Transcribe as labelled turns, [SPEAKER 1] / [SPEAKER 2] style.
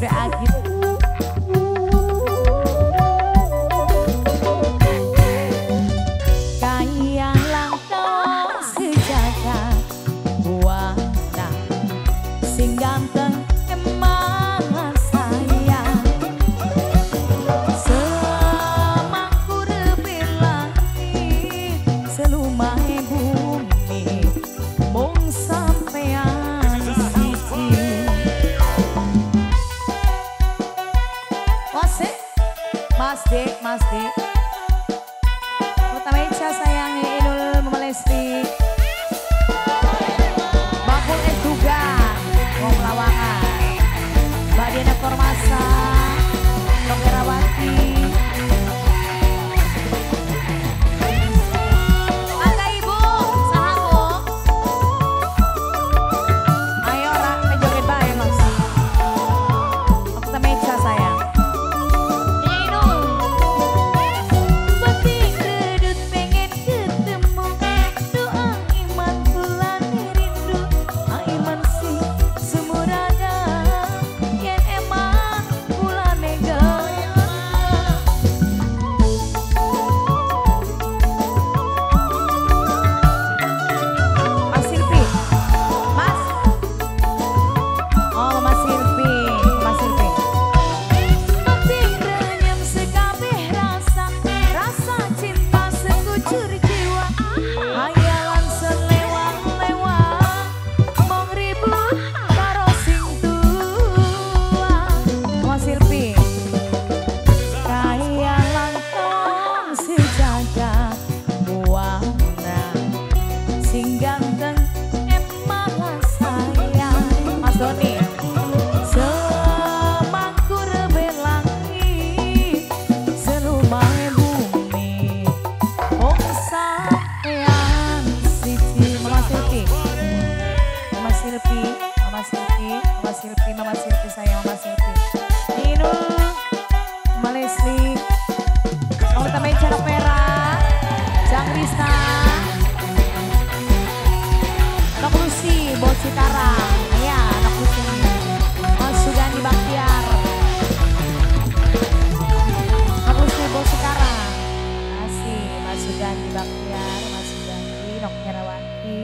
[SPEAKER 1] Mas Dik, Mas. Silpi, Mama Silpi, Mama Silpi, Mama Silpi sayang, Mama Silpi. Nino, Mama Leslie, Mama Temen Cerok Merah, Jang Rizna, Nok Lucy, Bos Citara, ya, Nok Lucy, Mas Sugandi Baktiar, Nok Lucy, Bos Citara, kasih Mas Sugandi Baktiar, Mas Sugandi, Nok Nyerawanti,